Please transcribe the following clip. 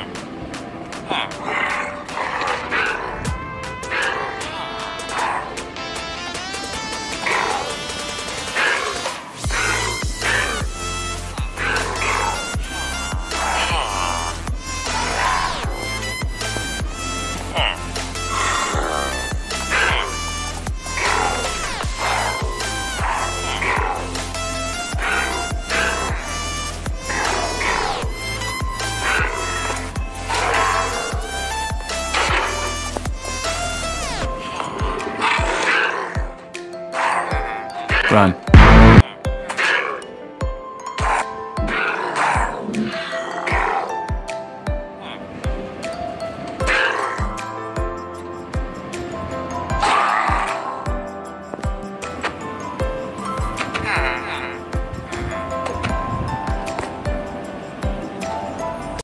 again. Run.